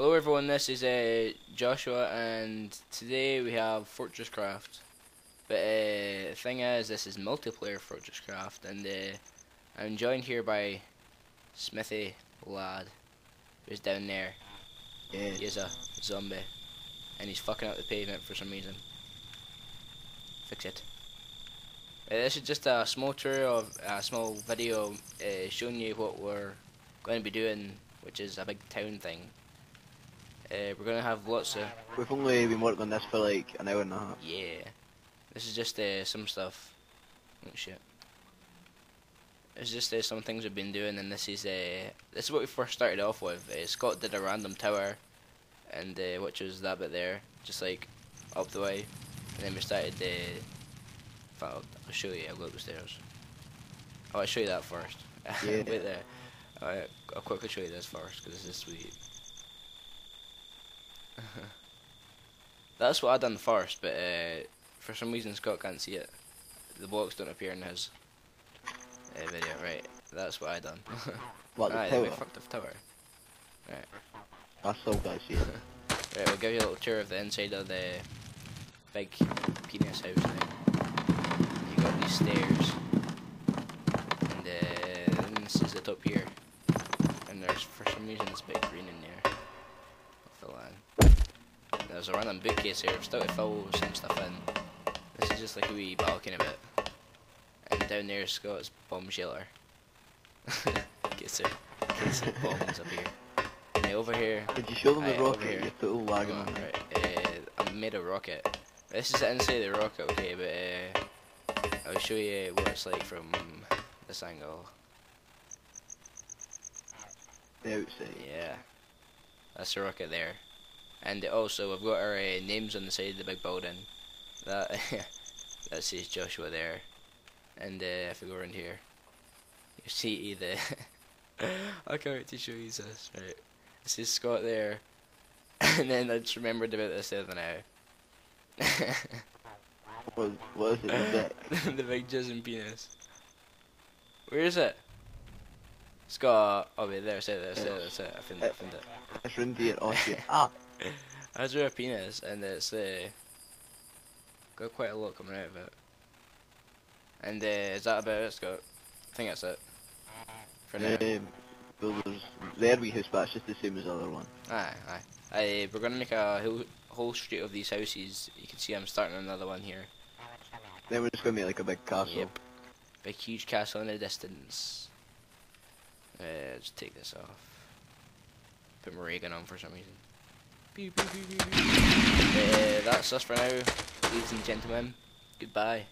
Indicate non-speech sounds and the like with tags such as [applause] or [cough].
Hello everyone, this is uh, Joshua and today we have FortressCraft. But uh, the thing is, this is multiplayer FortressCraft and uh, I'm joined here by Smithy Lad, who's down there. Yeah. He is a zombie and he's fucking up the pavement for some reason. Fix it. Uh, this is just a small tour of a small video uh, showing you what we're going to be doing, which is a big town thing. Uh, we're gonna have lots of We've only been working on this for like an hour and a half. yeah. This is just uh, some stuff. Oh shit. It's just uh, some things we've been doing, and this is uh, this is what we first started off with. Uh, Scott did a random tower, and uh, which was that bit there, just like up the way, and then we started. Uh, I'll, I'll show you. I'll go upstairs. Oh, I'll show you that first. [laughs] Yeah. Wait there. Alright, I'll quickly show you this first because this is sweet. [laughs] That's what I done first, but uh, for some reason Scott can't see it. The blocks don't appear in his uh, video. Right, that's what I done. [laughs] What, the tower? fucked the tower. I still can't see it. [laughs] Right, we'll give you a little tour of the inside of the big penis house now. You got these stairs, and uh, then this is the top here. And there's for some reason this big green in there. I'll fill in. There's a random bookcase here. I've still to fill some stuff in. This is just like a wee balcony bit. And down there is Scott's bomb shelter. Gets it. Gets it bombs up here. And over here. Did you show them the rocket? here. You're lagging on right. Uh, I made a rocket. This is the inside the rocket, okay, but uh, I'll show you what it's like from this angle. The outside. Yeah, that's the rocket there. And also, we've got our uh, names on the side of the big building. That [laughs] that says Joshua there. And uh, if we go around here, you see the. [laughs] I can't wait to show you this. Right, it says Scott there. [laughs] And then I just remembered about this the other now. What, what is it? The big jizzing penis. Where is it? Scott. Oh wait, there, say there, say it, that's it. I found it, I found it. It's. Oh shit. [laughs] Ah! I drew a penis, and it's uh, got quite a lot coming out of it. And uh, is that about it, Scott? I think that's it. For now. Um, well, there's there we house, but it's just the same as the other one. Aye, aye. Aye, we're gonna make a whole, whole street of these houses. You can see I'm starting another one here. Then we're just gonna make like a big castle. Yep. Big huge castle in the distance. Uh, just take this off. Put my ray gun on for some reason. Pew, pew, pew. Uh, that's us for now, ladies and gentlemen. Goodbye.